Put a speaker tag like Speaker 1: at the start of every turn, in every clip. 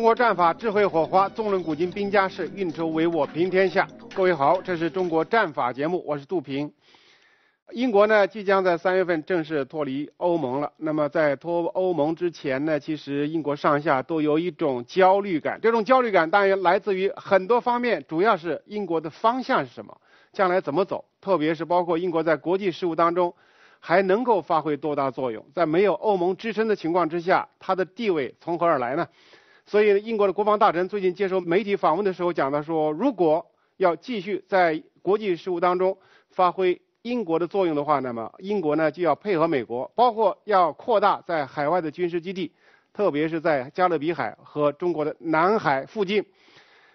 Speaker 1: 中国战法智慧火花，纵论古今兵家事，运筹帷幄平天下。各位好，这是中国战法节目，我是杜平。英国呢，即将在三月份正式脱离欧盟了。那么在脱欧盟之前呢，其实英国上下都有一种焦虑感。这种焦虑感当然来自于很多方面，主要是英国的方向是什么，将来怎么走，特别是包括英国在国际事务当中还能够发挥多大作用。在没有欧盟支撑的情况之下，它的地位从何而来呢？所以，英国的国防大臣最近接受媒体访问的时候讲到说，如果要继续在国际事务当中发挥英国的作用的话，那么英国呢就要配合美国，包括要扩大在海外的军事基地，特别是在加勒比海和中国的南海附近。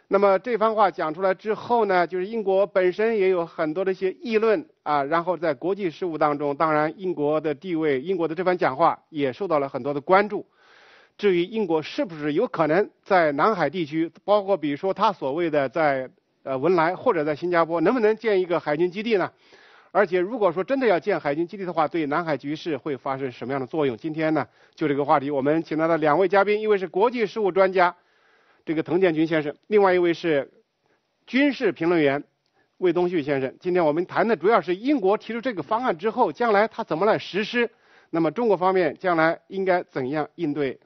Speaker 1: 那么这番话讲出来之后呢，就是英国本身也有很多的一些议论啊，然后在国际事务当中，当然英国的地位，英国的这番讲话也受到了很多的关注。至于英国是不是有可能在南海地区，包括比如说他所谓的在呃文莱或者在新加坡，能不能建一个海军基地呢？而且如果说真的要建海军基地的话，对南海局势会发生什么样的作用？今天呢，就这个话题，我们请来了两位嘉宾，一位是国际事务专家这个滕建军先生，另外一位是军事评论员魏东旭先生。今天我们谈的主要是英国提出这个方案之后，将来他怎么来实施？那么中国方面将来应该怎样应对？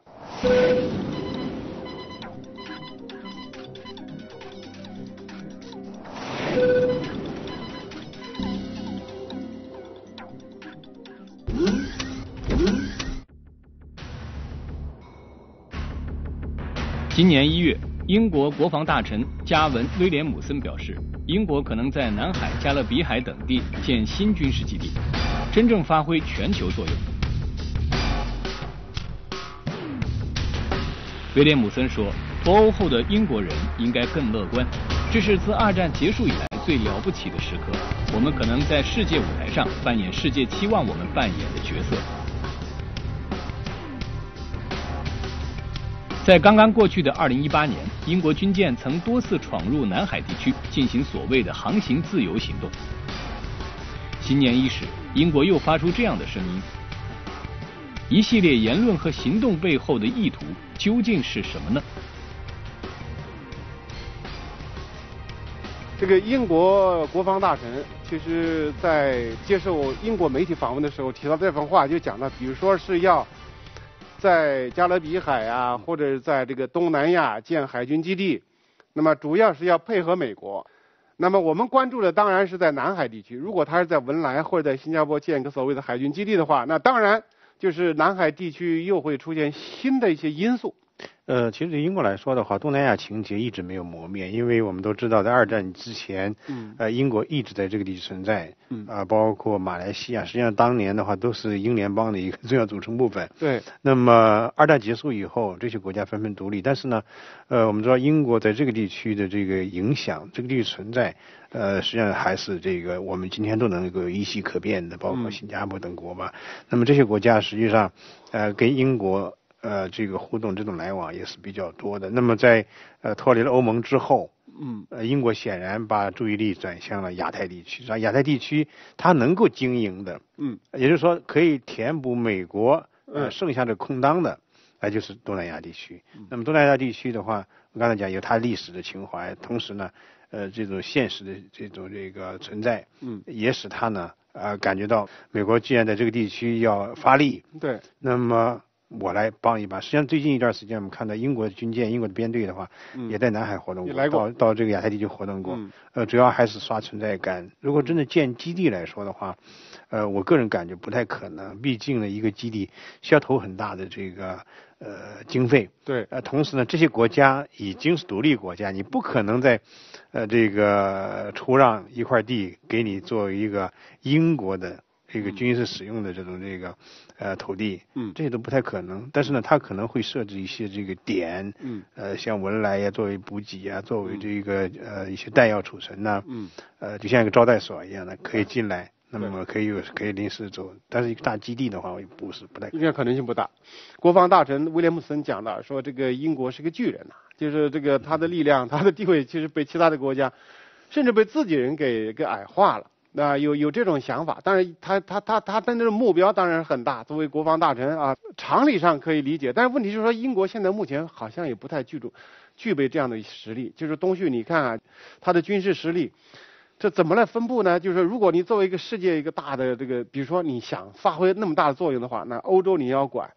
Speaker 2: 今年一月，英国国防大臣加文·威廉姆森表示，英国可能在南海、加勒比海等地建新军事基地，真正发挥全球作用。威廉姆森说：“脱欧后的英国人应该更乐观，这是自二战结束以来最了不起的时刻。我们可能在世界舞台上扮演世界期望我们扮演的角色。”在刚刚过去的2018年，英国军舰曾多次闯入南海地区，进行所谓的航行自由行动。新年伊始，英国又发出这样的声音。一系列言论和行动背后的意图究竟是什么呢？
Speaker 1: 这个英国国防大臣其实，在接受英国媒体访问的时候提到这番话，就讲了，比如说是要在加勒比海啊，或者是在这个东南亚建海军基地，那么主要是要配合美国。那么我们关注的当然是在南海地区。如果他是在文莱或者在新加坡建一个所谓的海军基地的话，那当然。就是南海地区又会出现新的一些因素。
Speaker 3: 呃，其实对英国来说的话，东南亚情节一直没有磨灭，因为我们都知道，在二战之前，嗯，呃，英国一直在这个地区存在，嗯，啊，包括马来西亚，实际上当年的话都是英联邦的一个重要组成部分。
Speaker 1: 对。
Speaker 3: 那么二战结束以后，这些国家纷纷独立，但是呢，呃，我们知道英国在这个地区的这个影响，这个地区存在，呃，实际上还是这个我们今天都能够依稀可辨的，包括新加坡等国吧。那么这些国家实际上，呃，跟英国。呃，这个互动、这种来往也是比较多的。那么，在呃脱离了欧盟之后，嗯，呃，英国显然把注意力转向了亚太地区，是吧？亚太地区它能够经营的，嗯，也就是说可以填补美国呃剩下的空当的，那就是东南亚地区。那么东南亚地区的话，我刚才讲有它历史的情怀，同时呢，呃，这种现实的这种这个存在，嗯，也使它呢，呃，感觉到美国既然在这个地区要发力，
Speaker 1: 对，
Speaker 3: 那么。我来帮一把。实际上，最近一段时间，我们看到英国的军舰、英国的编队的话，也在南海活动过，到到这个亚太地区活动过。呃，主要还是刷存在感。如果真的建基地来说的话，呃，我个人感觉不太可能。毕竟呢，一个基地需要投很大的这个呃经费。
Speaker 1: 对。
Speaker 3: 呃，同时呢，这些国家已经是独立国家，你不可能在呃这个出让一块地给你作为一个英国的。这个军事使用的这种这个呃土地，嗯，这些都不太可能。但是呢，它可能会设置一些这个点，嗯，呃，像文莱呀，作为补给啊，作为这个呃一些弹药储存呐，嗯，呃，就像一个招待所一样的，可以进来，那么可以有可以临时走。但是一个大基地的话，我不是不太，
Speaker 1: 应该可能性不大。国防大臣威廉姆森讲的说，这个英国是个巨人呐，就是这个他的力量，他的地位其实被其他的国家，甚至被自己人给给矮化了。啊有有这种想法，但是他他他他的那个目标当然很大，作为国防大臣啊，常理上可以理解。但是问题就是说，英国现在目前好像也不太具足具备这样的实力。就是东旭，你看啊，他的军事实力，这怎么来分布呢？就是如果你作为一个世界一个大的这个，比如说你想发挥那么大的作用的话，那欧洲你要管。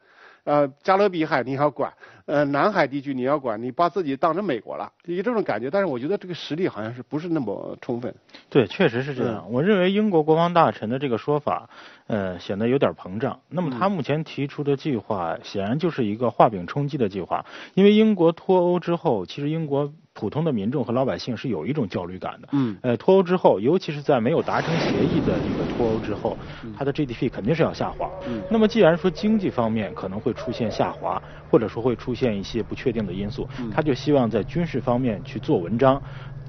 Speaker 1: 呃，加勒比海你要管，呃，南海地区你要管，你把自己当成美国了，有这种感觉。但是我觉得这个实力好像是不是那么充分。
Speaker 4: 对，确实是这样。我认为英国国防大臣的这个说法，呃，显得有点膨胀。那么他目前提出的计划，显然就是一个画饼充饥的计划。因为英国脱欧之后，其实英国。普通的民众和老百姓是有一种焦虑感的。
Speaker 1: 嗯。
Speaker 4: 呃，脱欧之后，尤其是在没有达成协议的这个脱欧之后，它的 GDP 肯定是要下滑。
Speaker 1: 嗯。
Speaker 4: 那么，既然说经济方面可能会出现下滑，或者说会出现一些不确定的因素，他就希望在军事方面去做文章。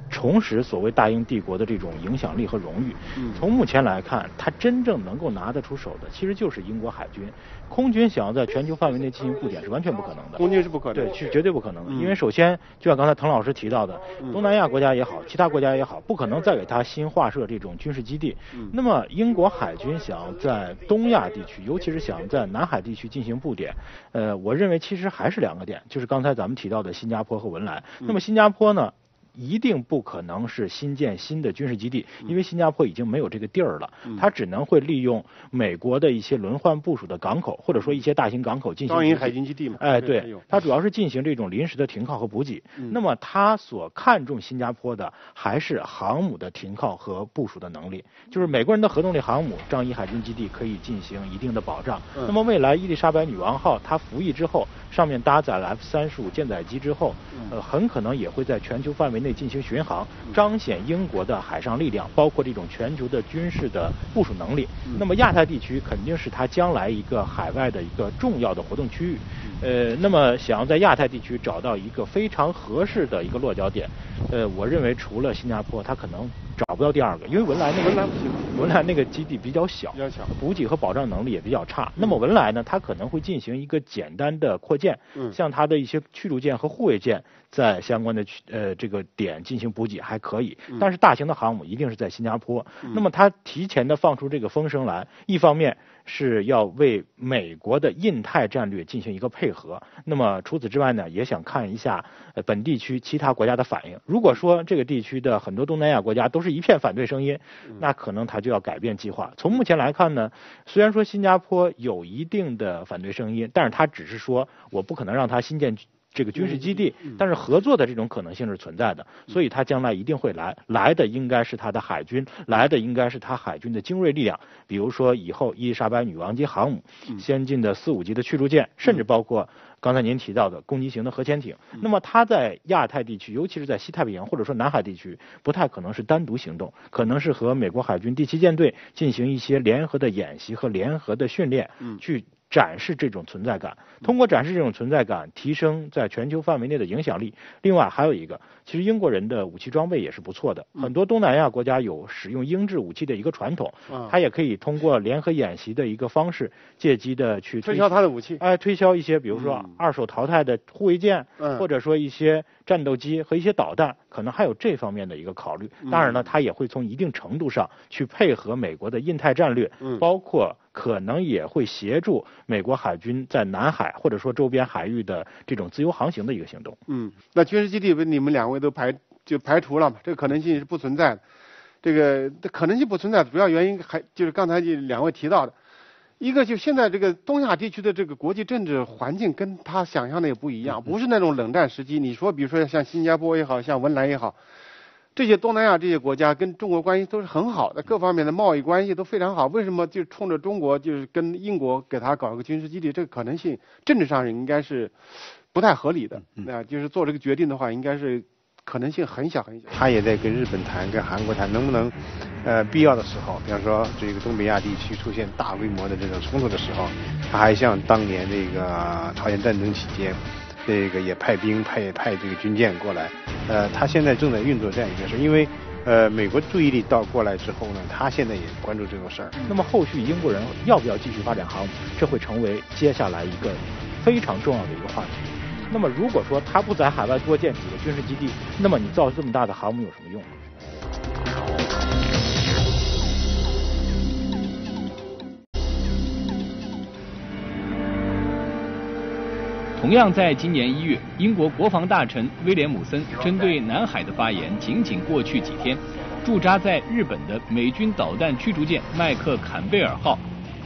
Speaker 4: 重拾所谓大英帝国的这种影响力和荣誉。从目前来看，他真正能够拿得出手的，其实就是英国海军。空军想要在全球范围内进行布点是完全不可能的。
Speaker 1: 空军是不可能。
Speaker 4: 对，是绝对不可能的。因为首先，就像刚才滕老师提到的，东南亚国家也好，其他国家也好，不可能再给他新划设这种军事基地。那么，英国海军想要在东亚地区，尤其是想在南海地区进行布点，呃，我认为其实还是两个点，就是刚才咱们提到的新加坡和文莱。那么，新加坡呢？一定不可能是新建新的军事基地，因为新加坡已经没有这个地儿了，它只能会利用美国的一些轮换部署的港口，或者说一些大型港口进行。
Speaker 1: 海军基地嘛。
Speaker 4: 哎，对，它主要是进行这种临时的停靠和补给。那么，它所看重新加坡的还是航母的停靠和部署的能力，就是美国人的核动力航母张仪海军基地可以进行一定的保障。那么，未来伊丽莎白女王号它服役之后，上面搭载了 F 三十五舰载机之后，呃，很可能也会在全球范围。内进行巡航，彰显英国的海上力量，包括这种全球的军事的部署能力。那么亚太地区肯定是它将来一个海外的一个重要的活动区域。呃，那么想要在亚太地区找到一个非常合适的一个落脚点，呃，我认为除了新加坡，它可能找不到第二个，因为文莱那个
Speaker 1: 文莱
Speaker 4: 文莱那个基地比较小，
Speaker 1: 比较小，
Speaker 4: 补给和保障能力也比较差。那么文莱呢，它可能会进行一个简单的扩建，像它的一些驱逐舰和护卫舰在相关的呃这个点进行补给还可以，但是大型的航母一定是在新加坡。那么它提前的放出这个风声来，一方面。是要为美国的印太战略进行一个配合。那么除此之外呢，也想看一下呃本地区其他国家的反应。如果说这个地区的很多东南亚国家都是一片反对声音，那可能他就要改变计划。从目前来看呢，虽然说新加坡有一定的反对声音，但是他只是说我不可能让他新建。这个军事基地，但是合作的这种可能性是存在的，所以他将来一定会来，来的应该是他的海军，来的应该是他海军的精锐力量，比如说以后伊丽莎白女王级航母、先进的四五级的驱逐舰，甚至包括刚才您提到的攻击型的核潜艇。那么他在亚太地区，尤其是在西太平洋或者说南海地区，不太可能是单独行动，可能是和美国海军第七舰队进行一些联合的演习和联合的训练，去。展示这种存在感，通过展示这种存在感，提升在全球范围内的影响力。另外还有一个，其实英国人的武器装备也是不错的，很多东南亚国家有使用英制武器的一个传统，他也可以通过联合演习的一个方式，借机的去
Speaker 1: 推销他的武器，
Speaker 4: 哎，推销一些，比如说二手淘汰的护卫舰，或者说一些战斗机和一些导弹，可能还有这方面的一个考虑。当然呢，他也会从一定程度上去配合美国的印太战略，包括。可能也会协助美国海军在南海或者说周边海域的这种自由航行的一个行动。
Speaker 1: 嗯，那军事基地被你们两位都排就排除了嘛？这个可能性是不存在的。这个可能性不存在，主要原因还就是刚才就两位提到的，一个就现在这个东亚地区的这个国际政治环境跟他想象的也不一样，不是那种冷战时期。你说，比如说像新加坡也好像文莱也好。这些东南亚这些国家跟中国关系都是很好的，各方面的贸易关系都非常好。为什么就冲着中国就是跟英国给他搞一个军事基地？这个可能性政治上应该是不太合理的。那就是做这个决定的话，应该是可能性很小很小。
Speaker 3: 他也在跟日本谈，跟韩国谈，能不能呃必要的时候，比方说这个东北亚地区出现大规模的这种冲突的时候，他还像当年这个朝鲜战争期间。这个也派兵派派这个军舰过来，呃，他现在正在运作这样一件事，因为呃，美国注意力到过来之后呢，他现在也关注这个事儿。
Speaker 4: 那么后续英国人要不要继续发展航母，这会成为接下来一个非常重要的一个话题。那么如果说他不在海外多建几个军事基地，那么你造这么大的航母有什么用？
Speaker 2: 同样在今年一月，英国国防大臣威廉姆森针对南海的发言，仅仅过去几天，驻扎在日本的美军导弹驱逐舰麦克坎贝尔号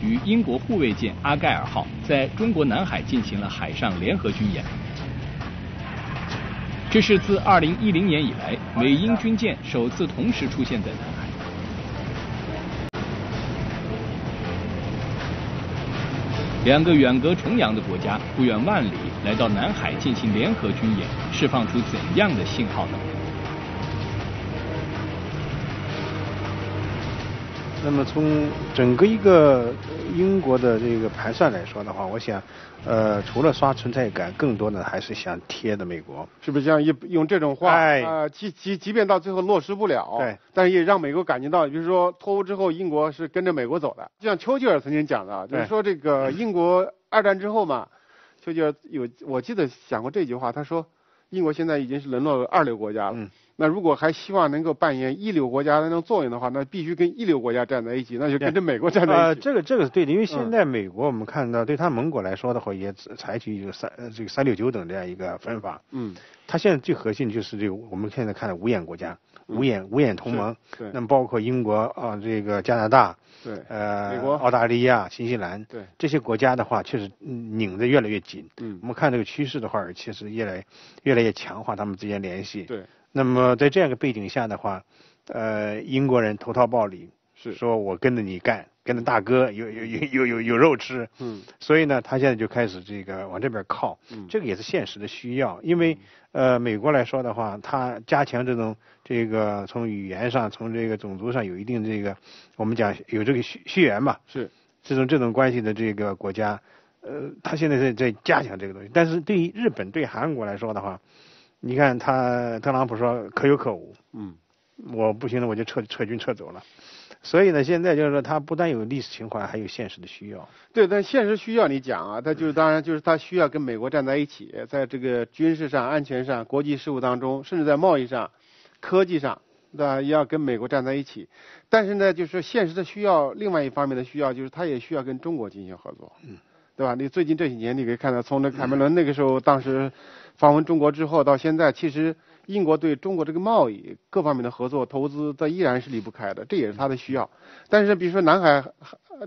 Speaker 2: 与英国护卫舰阿盖尔号在中国南海进行了海上联合军演。这是自2010年以来，美英军舰首次同时出现在南海。两个远隔重洋的国家不远万里来到南海进行联合军演，释放出怎样的信号呢？
Speaker 3: 那么从整个一个英国的这个盘算来说的话，我想，呃，除了刷存在感，更多的还是想贴的美国，
Speaker 1: 是不是这样？一用这种话，啊，即即即便到最后落实不了，
Speaker 3: 对，
Speaker 1: 但是也让美国感觉到，比如说脱欧之后，英国是跟着美国走的。就像丘吉尔曾经讲的，就是说这个英国二战之后嘛，丘吉尔有我记得讲过这句话，他说，英国现在已经是沦落为二流国家了。那如果还希望能够扮演一流国家的那种作用的话，那必须跟一流国家站在一起，那就跟着美国站在一起。
Speaker 3: 呃，这个这个是对的，因为现在美国我们看到，对他盟国来说的话，也采取一个三这个三六九等这样一个分法。
Speaker 1: 嗯。
Speaker 3: 他现在最核心就是这个，我们现在看的五眼国家，五眼五眼同盟。
Speaker 1: 对。
Speaker 3: 那么包括英国啊，这个加拿大。
Speaker 1: 对。
Speaker 3: 呃。
Speaker 1: 美国。
Speaker 3: 澳大利亚、新西兰。
Speaker 1: 对。
Speaker 3: 这些国家的话，确实拧得越来越紧。
Speaker 1: 嗯。
Speaker 3: 我们看这个趋势的话，其实越来越来越强化他们之间联系。
Speaker 1: 对。
Speaker 3: 那么在这样一个背景下的话，呃，英国人投桃报李，
Speaker 1: 是。
Speaker 3: 说我跟着你干，跟着大哥有有有有有有肉吃，
Speaker 1: 嗯，
Speaker 3: 所以呢，他现在就开始这个往这边靠，
Speaker 1: 嗯，
Speaker 3: 这个也是现实的需要，因为呃，美国来说的话，他加强这种这个从语言上，从这个种族上有一定这个，我们讲有这个血血缘嘛，
Speaker 1: 是。
Speaker 3: 这种这种关系的这个国家，呃，他现在在在加强这个东西，但是对于日本对韩国来说的话。你看他特朗普说可有可无，
Speaker 1: 嗯，
Speaker 3: 我不行了，我就撤撤军撤走了。所以呢，现在就是说他不但有历史情怀，还有现实的需要。
Speaker 1: 对，但现实需要你讲啊，他就是当然就是他需要跟美国站在一起，在这个军事上、安全上、国际事务当中，甚至在贸易上、科技上，对吧？要跟美国站在一起。但是呢，就是现实的需要，另外一方面的需要就是他也需要跟中国进行合作，
Speaker 3: 嗯，
Speaker 1: 对吧？你最近这几年你可以看到，从那凯梅伦那个时候当时。访问中国之后到现在，其实英国对中国这个贸易各方面的合作投资，它依然是离不开的，这也是它的需要。但是比如说南海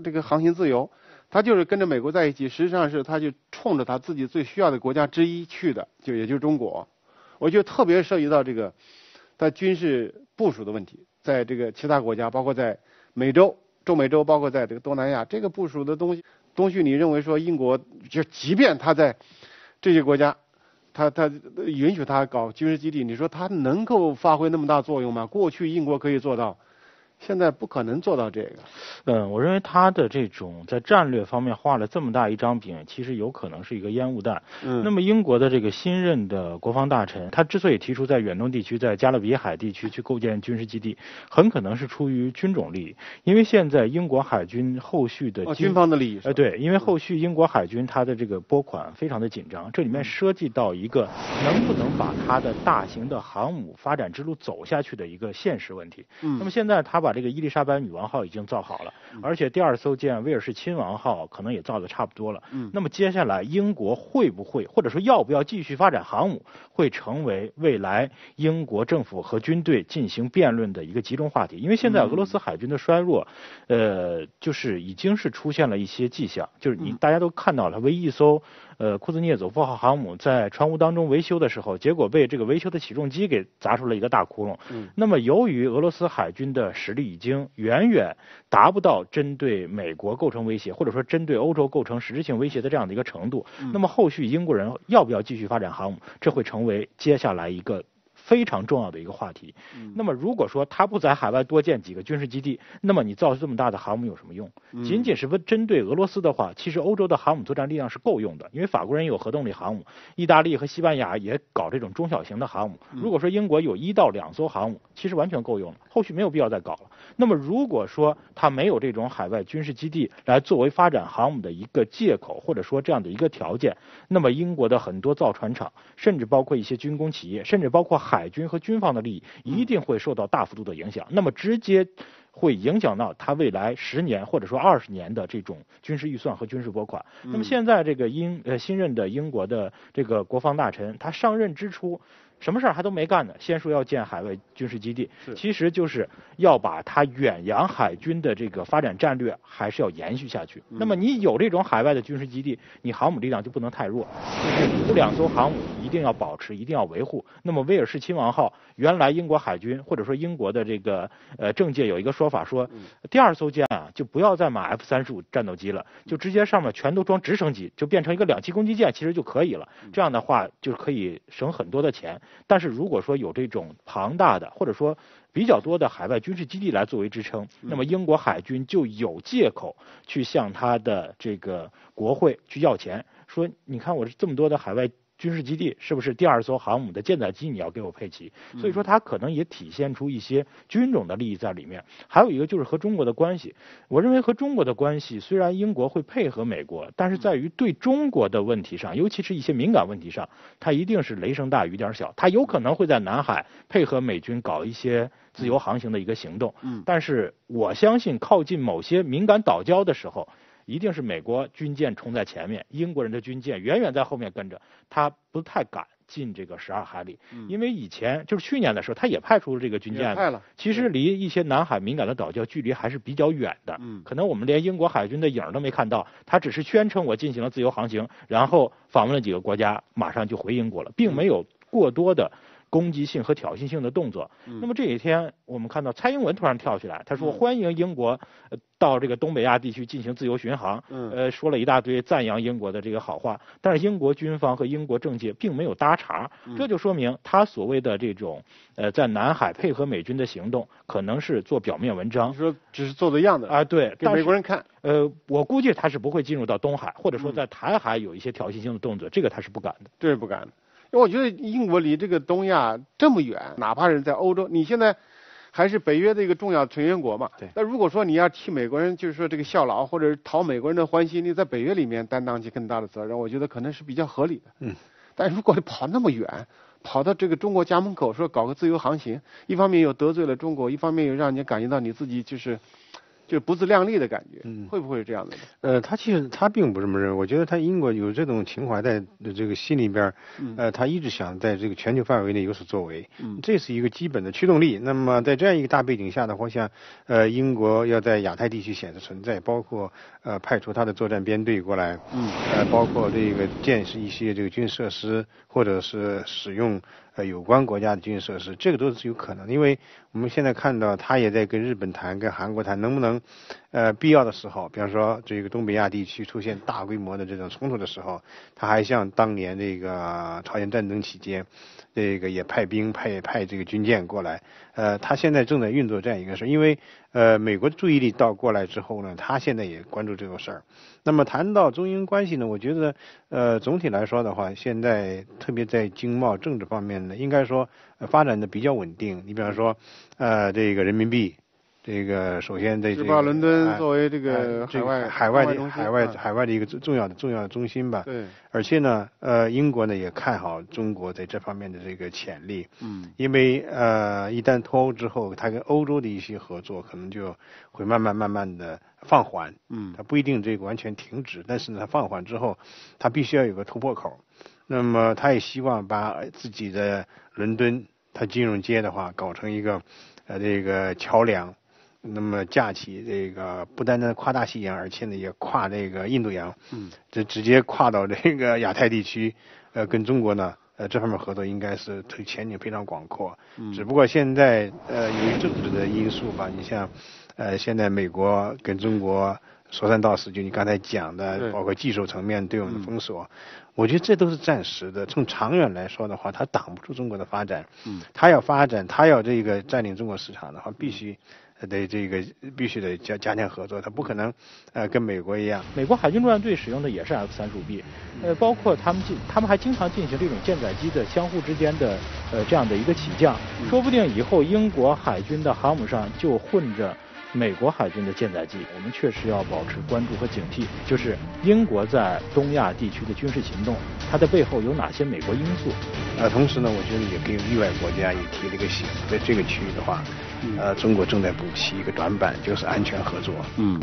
Speaker 1: 这个航行自由，它就是跟着美国在一起，实际上是它就冲着它自己最需要的国家之一去的，就也就是中国。我觉得特别涉及到这个它军事部署的问题，在这个其他国家，包括在美洲、中美洲，包括在这个东南亚，这个部署的东西东西，你认为说英国就即便他在这些国家。他他允许他搞军事基地，你说他能够发挥那么大作用吗？过去英国可以做到。现在不可能做到这个。
Speaker 4: 嗯，我认为他的这种在战略方面画了这么大一张饼，其实有可能是一个烟雾弹。
Speaker 1: 嗯。
Speaker 4: 那么英国的这个新任的国防大臣，他之所以提出在远东地区、在加勒比海地区去构建军事基地，很可能是出于军种利益。因为现在英国海军后续的
Speaker 1: 军方的利益。
Speaker 4: 呃，对，因为后续英国海军它的这个拨款非常的紧张，这里面涉及到一个能不能把它的大型的航母发展之路走下去的一个现实问题。
Speaker 1: 嗯。
Speaker 4: 那么现在他把这个伊丽莎白女王号已经造好了，而且第二艘舰威尔士亲王号可能也造的差不多了。
Speaker 1: 嗯，
Speaker 4: 那么接下来英国会不会，或者说要不要继续发展航母，会成为未来英国政府和军队进行辩论的一个集中话题。因为现在俄罗斯海军的衰弱，呃，就是已经是出现了一些迹象，就是你大家都看到了，唯一一艘。呃，库兹涅佐夫号航母在船坞当中维修的时候，结果被这个维修的起重机给砸出了一个大窟窿。
Speaker 1: 嗯，
Speaker 4: 那么由于俄罗斯海军的实力已经远远达不到针对美国构成威胁，或者说针对欧洲构成实质性威胁的这样的一个程度，那么后续英国人要不要继续发展航母，这会成为接下来一个。非常重要的一个话题。那么，如果说他不在海外多建几个军事基地，那么你造这么大的航母有什么用？仅仅是问针对俄罗斯的话，其实欧洲的航母作战力量是够用的，因为法国人有核动力航母，意大利和西班牙也搞这种中小型的航母。如果说英国有一到两艘航母，其实完全够用了，后续没有必要再搞了。那么，如果说他没有这种海外军事基地来作为发展航母的一个借口，或者说这样的一个条件，那么英国的很多造船厂，甚至包括一些军工企业，甚至包括海。海军和军方的利益一定会受到大幅度的影响，那么直接会影响到他未来十年或者说二十年的这种军事预算和军事拨款。那么现在这个英呃新任的英国的这个国防大臣，他上任之初。什么事儿还都没干呢，先说要建海外军事基地，其实就是要把它远洋海军的这个发展战略还是要延续下去。那么你有这种海外的军事基地，你航母力量就不能太弱，就是这两艘航母一定要保持，一定要维护。那么威尔士亲王号，原来英国海军或者说英国的这个呃政界有一个说法说，第二艘舰啊就不要再买 F 三十五战斗机了，就直接上面全都装直升机，就变成一个两栖攻击舰，其实就可以了。这样的话就可以省很多的钱。但是如果说有这种庞大的或者说比较多的海外军事基地来作为支撑，那么英国海军就有借口去向他的这个国会去要钱，说你看我这么多的海外。军事基地是不是第二艘航母的舰载机你要给我配齐？所以说它可能也体现出一些军种的利益在里面。还有一个就是和中国的关系，我认为和中国的关系虽然英国会配合美国，但是在于对中国的问题上，尤其是一些敏感问题上，它一定是雷声大雨点小。它有可能会在南海配合美军搞一些自由航行的一个行动。嗯，但是我相信靠近某些敏感岛礁的时候。一定是美国军舰冲在前面，英国人的军舰远远在后面跟着，他不太敢进这个十二海里，因为以前就是去年的时候，他也派出了这个军舰了，其实离一些南海敏感的岛礁距离还是比较远的，可能我们连英国海军的影儿都没看到，他只是宣称我进行了自由航行，然后访问了几个国家，马上就回英国了，并没有过多的。攻击性和挑衅性的动作。那么这几天我们看到蔡英文突然跳起来，他说欢迎英国到这个东北亚地区进行自由巡航，呃，说了一大堆赞扬英国的这个好话。但是英国军方和英国政界并没有搭茬，这就说明他所谓的这种呃在南海配合美军的行动，可能是做表面文章。
Speaker 1: 说只是做做样子
Speaker 4: 啊，对，
Speaker 1: 给美国人看。
Speaker 4: 呃，我估计他是不会进入到东海，或者说在台海有一些挑衅性的动作，这个他是不敢的。
Speaker 1: 这是不敢的。我觉得英国离这个东亚这么远，哪怕是在欧洲，你现在还是北约的一个重要成员国嘛。
Speaker 4: 对。
Speaker 1: 那如果说你要替美国人，就是说这个效劳或者是讨美国人的欢心，你在北约里面担当起更大的责任，我觉得可能是比较合理的。
Speaker 3: 嗯。
Speaker 1: 但如果你跑那么远，跑到这个中国家门口说搞个自由航行，一方面又得罪了中国，一方面又让你感觉到你自己就是。就不自量力的感觉，嗯，会不会是这样的？
Speaker 3: 呃，他其实他并不这么认为。我觉得他英国有这种情怀在这个心里边，呃，他一直想在这个全球范围内有所作为，嗯，这是一个基本的驱动力。那么在这样一个大背景下的话，像呃英国要在亚太地区显示存在，包括呃派出他的作战编队过来，嗯，呃，包括这个建设一些这个军事设施，或者是使用。呃，有关国家的军事设施，这个都是有可能的，因为我们现在看到他也在跟日本谈，跟韩国谈，能不能，呃，必要的时候，比方说这个东北亚地区出现大规模的这种冲突的时候，他还像当年这个朝鲜战争期间，这个也派兵派派这个军舰过来，呃，他现在正在运作这样一个事，因为呃，美国注意力到过来之后呢，他现在也关注这个事儿。那么谈到中英关系呢，我觉得，呃，总体来说的话，现在特别在经贸政治方面呢，应该说发展的比较稳定。你比方说，呃，这个人民币。这个首先在这
Speaker 1: 个伦敦作为这个
Speaker 3: 海
Speaker 1: 外
Speaker 3: 海外的海外海外的一个重要的重要的中心吧。
Speaker 1: 对。
Speaker 3: 而且呢，呃，英国呢也看好中国在这方面的这个潜力。嗯。因为呃，一旦脱欧之后，它跟欧洲的一些合作可能就会慢慢慢慢的放缓。嗯。它不一定这个完全停止，但是呢，它放缓之后，它必须要有个突破口。那么，他也希望把自己的伦敦，它金融街的话，搞成一个呃这个桥梁。那么架起这个不单单跨大西洋，而且呢也跨这个印度洋，嗯，这直接跨到这个亚太地区，呃，跟中国呢，呃，这方面合作应该是前景非常广阔。嗯，只不过现在呃由于政治的因素吧，你像，呃，现在美国跟中国说三道四，就你刚才讲的，包括技术层面对我们的封锁，我觉得这都是暂时的。从长远来说的话，它挡不住中国的发展。嗯，它要发展，它要这个占领中国市场的话，必须。得这个必须得加加强合作，他不可能呃跟美国一样。
Speaker 4: 美国海军陆战队使用的也是 F 三十五 B，呃，包括他们进，他们还经常进行这种舰载机的相互之间的呃这样的一个起降，说不定以后英国海军的航母上就混着美国海军的舰载机，我们确实要保持关注和警惕。就是英国在东亚地区的军事行动，它的背后有哪些美国因素？
Speaker 3: 呃，同时呢，我觉得也给域外国家也提了一个醒，在这个区域的话，呃，中国正在补齐一个短板，就是安全合作。嗯。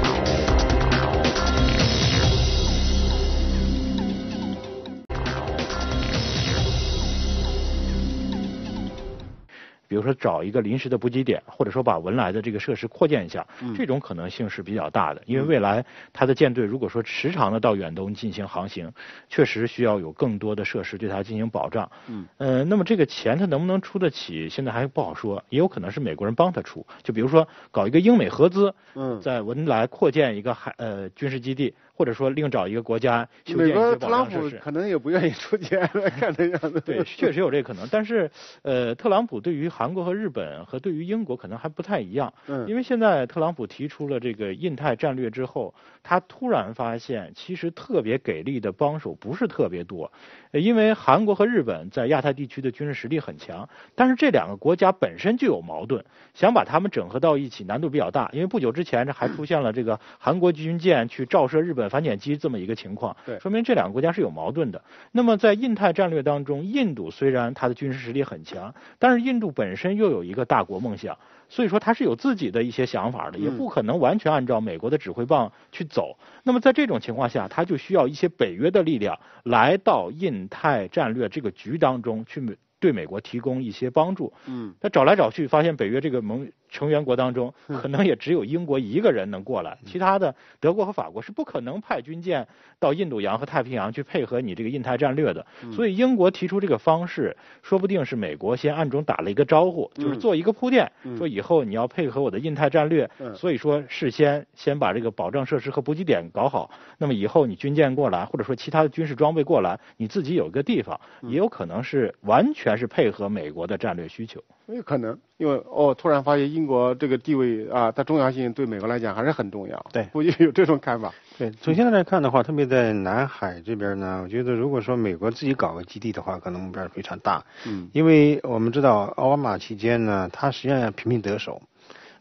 Speaker 4: 比如说找一个临时的补给点，或者说把文莱的这个设施扩建一下，这种可能性是比较大的。因为未来它的舰队如果说时常的到远东进行航行，确实需要有更多的设施对它进行保障。嗯，呃，那么这个钱它能不能出得起，现在还不好说，也有可能是美国人帮他出。就比如说搞一个英美合资，在文莱扩建一个海呃军事基地。或者说另找一个国家修建一些保障设施，
Speaker 1: 可能也不愿意出钱，看这样子。
Speaker 4: 对，确实有这可能。但是，呃，特朗普对于韩国和日本和对于英国可能还不太一样。嗯。因为现在特朗普提出了这个印太战略之后，他突然发现，其实特别给力的帮手不是特别多。因为韩国和日本在亚太地区的军事实力很强，但是这两个国家本身就有矛盾，想把他们整合到一起难度比较大。因为不久之前这还出现了这个韩国军舰去照射日本。反潜机这么一个情况，
Speaker 1: 对，
Speaker 4: 说明这两个国家是有矛盾的。那么在印太战略当中，印度虽然它的军事实力很强，但是印度本身又有一个大国梦想，所以说它是有自己的一些想法的，也不可能完全按照美国的指挥棒去走。那么在这种情况下，它就需要一些北约的力量来到印太战略这个局当中去，对美国提供一些帮助。嗯，他找来找去，发现北约这个盟。成员国当中，可能也只有英国一个人能过来，其他的德国和法国是不可能派军舰到印度洋和太平洋去配合你这个印太战略的。所以英国提出这个方式，说不定是美国先暗中打了一个招呼，就是做一个铺垫，说以后你要配合我的印太战略，所以说事先先把这个保障设施和补给点搞好。那么以后你军舰过来，或者说其他的军事装备过来，你自己有一个地方，也有可能是完全是配合美国的战略需求。
Speaker 1: 有可能，因为哦，突然发现英国这个地位啊，它重要性对美国来讲还是很重要。
Speaker 3: 对，
Speaker 1: 估计有这种看法。
Speaker 3: 对，从现在来看的话，特别在南海这边呢，我觉得如果说美国自己搞个基地的话，可能目标非常大。嗯。因为我们知道奥巴马期间呢，他实际上频频得手，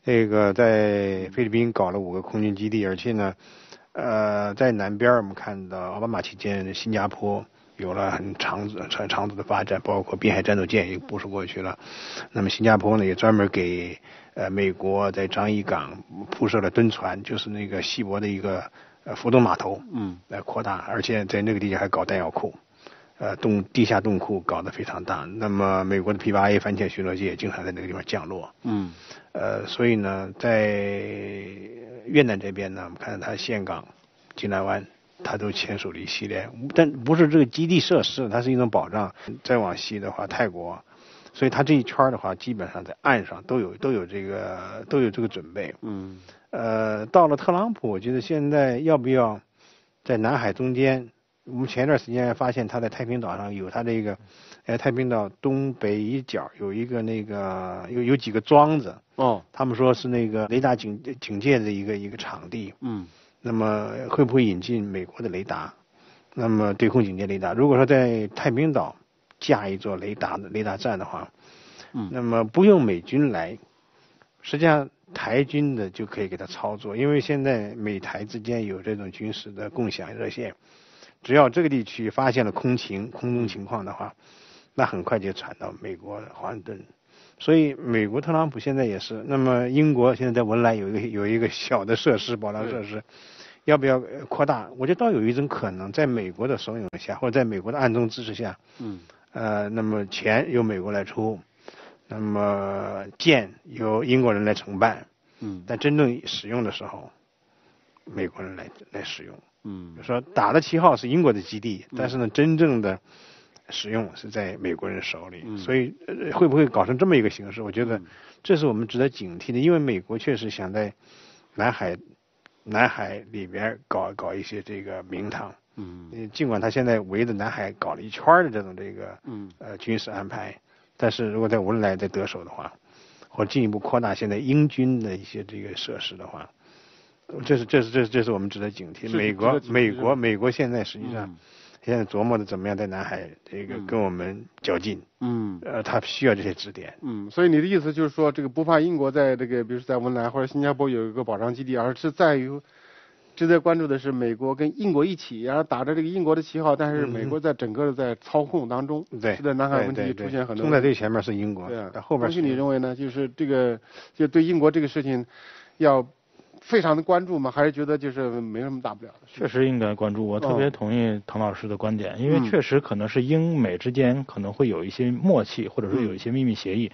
Speaker 3: 那个在菲律宾搞了五个空军基地，而且呢，呃，在南边我们看到奥巴马期间新加坡。有了很长子、长长子的发展，包括滨海战斗舰也部署过去了。那么新加坡呢，也专门给呃美国在樟宜港铺设了蹲船，就是那个西伯的一个呃浮动码头，嗯，来扩大，而且在那个地方还搞弹药库，呃，洞地下洞库搞得非常大。那么美国的 P-8A 反潜巡逻机也经常在那个地方降落，嗯，呃，所以呢，在越南这边呢，我们看到它岘港、金兰湾。它都签署了一系列，但不是这个基地设施，它是一种保障。再往西的话，泰国，所以它这一圈的话，基本上在岸上都有都有这个都有这个准备。嗯。呃，到了特朗普，我觉得现在要不要在南海中间？我们前一段时间发现他在太平岛上有他这个，呃，太平岛东北一角有一个那个有有几个庄子。哦。他们说是那个雷达警警戒的一个一个场地。嗯。那么会不会引进美国的雷达？那么对空警戒雷达，如果说在太平岛架一座雷达的雷达站的话，嗯，那么不用美军来，实际上台军的就可以给他操作，因为现在美台之间有这种军事的共享热线，只要这个地区发现了空情空中情况的话，那很快就传到美国华盛顿。所以美国特朗普现在也是，那么英国现在在文莱有一个有一个小的设施保障设施，要不要扩大？我觉得倒有一种可能，在美国的怂恿下，或者在美国的暗中支持下，嗯，呃，那么钱由美国来出，那么舰由英国人来承办，嗯，但真正使用的时候，美国人来来使用，嗯，说打的旗号是英国的基地，但是呢，真正的。使用是在美国人手里，所以会不会搞成这么一个形式？我觉得这是我们值得警惕的，因为美国确实想在南海南海里边搞搞一些这个名堂。嗯，尽管他现在围着南海搞了一圈的这种这个嗯呃军事安排，但是如果在文莱再得手的话，或进一步扩大现在英军的一些这个设施的话，这是这是这是这是我们值得警惕。美国美国美国现在实际上。现在琢磨着怎么样在南海这个跟我们较劲。
Speaker 1: 嗯。
Speaker 3: 呃，他需要这些指点。
Speaker 1: 嗯，所以你的意思就是说，这个不怕英国在这个，比如说在文莱或者新加坡有一个保障基地，而是在于值得关注的是美国跟英国一起，然后打着这个英国的旗号，但是美国在整个的在操控当中，
Speaker 3: 对，
Speaker 1: 是在南海问题出现很多。冲
Speaker 3: 在最前面是英国，
Speaker 1: 对啊，
Speaker 3: 后边。
Speaker 1: 是你认为呢？就是这个，就对英国这个事情，要。非常的关注吗？还是觉得就是没什么大不了的？
Speaker 4: 确实应该关注，我特别同意唐老师的观点，因为确实可能是英美之间可能会有一些默契，或者说有一些秘密协议，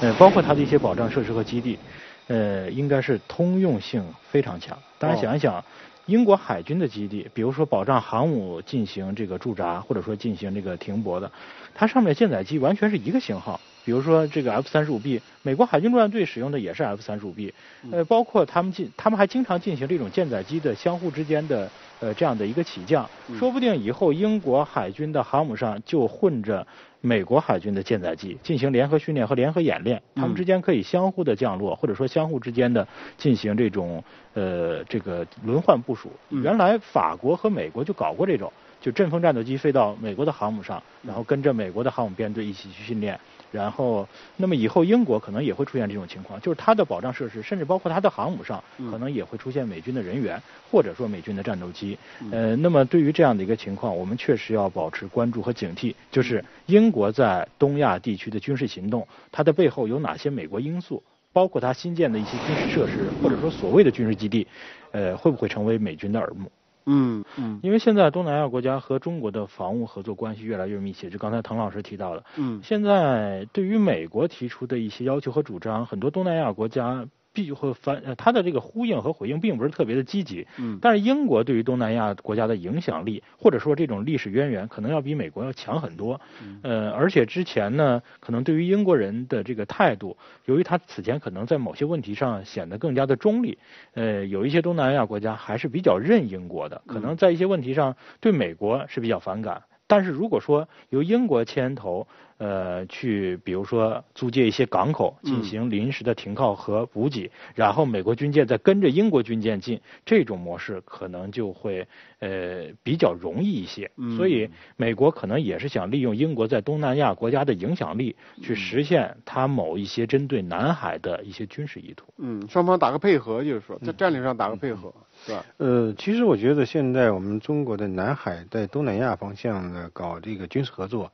Speaker 4: 呃，包括它的一些保障设施和基地，呃，应该是通用性非常强。大家想一想，英国海军的基地，比如说保障航母进行这个驻扎，或者说进行这个停泊的，它上面舰载机完全是一个型号。比如说这个 F 三十五 B，美国海军陆战队使用的也是 F 三十五 B，呃，包括他们进，他们还经常进行这种舰载机的相互之间的呃这样的一个起降，说不定以后英国海军的航母上就混着美国海军的舰载机进行联合训练和联合演练，他们之间可以相互的降落，或者说相互之间的进行这种呃这个轮换部署。原来法国和美国就搞过这种，就阵风战斗机飞到美国的航母上，然后跟着美国的航母编队一起去训练。然后，那么以后英国可能也会出现这种情况，就是它的保障设施，甚至包括它的航母上，可能也会出现美军的人员，或者说美军的战斗机。呃，那么对于这样的一个情况，我们确实要保持关注和警惕，就是英国在东亚地区的军事行动，它的背后有哪些美国因素，包括它新建的一些军事设施，或者说所谓的军事基地，呃，会不会成为美军的耳目？
Speaker 1: 嗯嗯，
Speaker 4: 因为现在东南亚国家和中国的防务合作关系越来越密切，就刚才滕老师提到的，
Speaker 1: 嗯，
Speaker 4: 现在对于美国提出的一些要求和主张，很多东南亚国家。必会反，呃，他的这个呼应和回应并不是特别的积极。
Speaker 1: 嗯。
Speaker 4: 但是英国对于东南亚国家的影响力，或者说这种历史渊源，可能要比美国要强很多。
Speaker 1: 嗯。
Speaker 4: 呃，而且之前呢，可能对于英国人的这个态度，由于他此前可能在某些问题上显得更加的中立，呃，有一些东南亚国家还是比较认英国的，可能在一些问题上对美国是比较反感。但是如果说由英国牵头，呃，去比如说租借一些港口进行临时的停靠和补给，然后美国军舰再跟着英国军舰进，这种模式可能就会呃比较容易一些。所以美国可能也是想利用英国在东南亚国家的影响力，去实现它某一些针对南海的一些军事意图。
Speaker 1: 嗯，双方打个配合，就是说在战略上打个配合。是吧？
Speaker 3: 呃，其实我觉得现在我们中国的南海在东南亚方向的搞这个军事合作，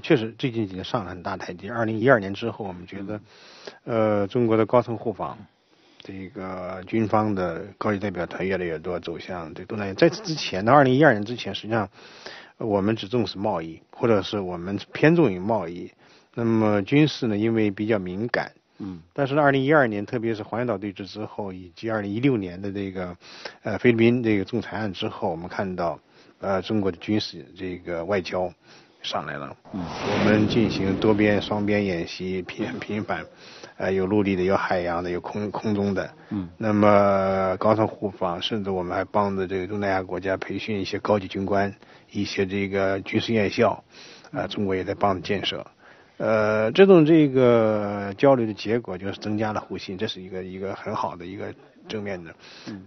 Speaker 3: 确实最近几年上了很大台阶。二零一二年之后，我们觉得，呃，中国的高层互访，这个军方的高级代表团越来越多走向这东南亚。在此之前呢，二零一二年之前，实际上我们只重视贸易，或者是我们偏重于贸易。那么军事呢，因为比较敏感。
Speaker 1: 嗯，
Speaker 3: 但是呢，二零一二年，特别是黄岩岛对峙之后，以及二零一六年的这个，呃，菲律宾这个仲裁案之后，我们看到，呃，中国的军事这个外交上来了。
Speaker 1: 嗯，
Speaker 3: 我们进行多边、双边演习频频繁，呃，有陆地的，有海洋的，有空空中的。
Speaker 1: 嗯，
Speaker 3: 那么高层互访，甚至我们还帮着这个东南亚国家培训一些高级军官，一些这个军事院校，啊，中国也在帮着建设。呃，这种这个交流的结果就是增加了互信，这是一个一个很好的一个正面的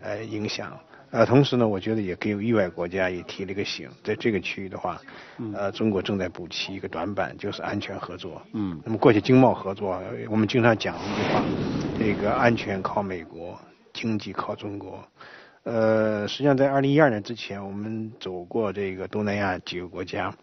Speaker 3: 呃影响。呃，同时呢，我觉得也给域外国家也提了一个醒，在这个区域的话，呃，中国正在补齐一个短板，就是安全合作。
Speaker 1: 嗯。
Speaker 3: 那么过去经贸合作，我们经常讲一句话，这个安全靠美国，经济靠中国。呃，实际上在二零一二年之前，我们走过这个东南亚几个国家。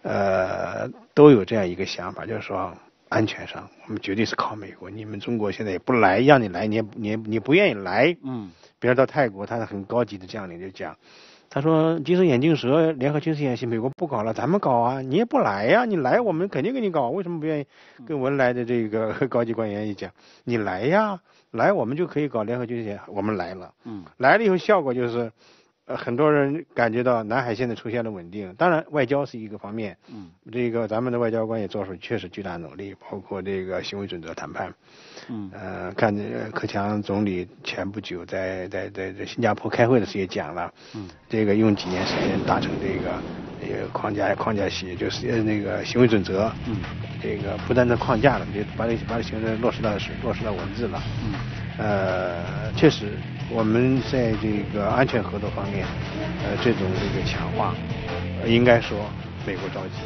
Speaker 3: 呃，都有这样一个想法，就是说安全上，我们绝对是靠美国。你们中国现在也不来，让你来，你也你你不愿意来。
Speaker 1: 嗯。
Speaker 3: 比如到泰国，他是很高级的将领就讲，他说金色眼镜蛇联合军事演习，美国不搞了，咱们搞啊，你也不来呀，你来我们肯定给你搞，为什么不愿意？跟文莱的这个 高级官员一讲，你来呀，来我们就可以搞联合军事演，我们来了。
Speaker 1: 嗯。
Speaker 3: 来了以后效果就是。呃，很多人感觉到南海现在出现了稳定，当然外交是一个方面。
Speaker 1: 嗯，
Speaker 3: 这个咱们的外交官也做出确实巨大努力，包括这个行为准则谈判。
Speaker 1: 嗯，
Speaker 3: 呃，看着克强总理前不久在在在在新加坡开会的时候也讲了。
Speaker 1: 嗯，
Speaker 3: 这个用几年时间达成这个这个框架框架系，就是呃那个行为准则。
Speaker 1: 嗯，
Speaker 3: 这个不单单框架了，就把这把这行为落实到落实到文字了。
Speaker 1: 嗯，
Speaker 3: 呃，确实。我们在这个安全合作方面，呃，这种这个强化。应该说美国着急，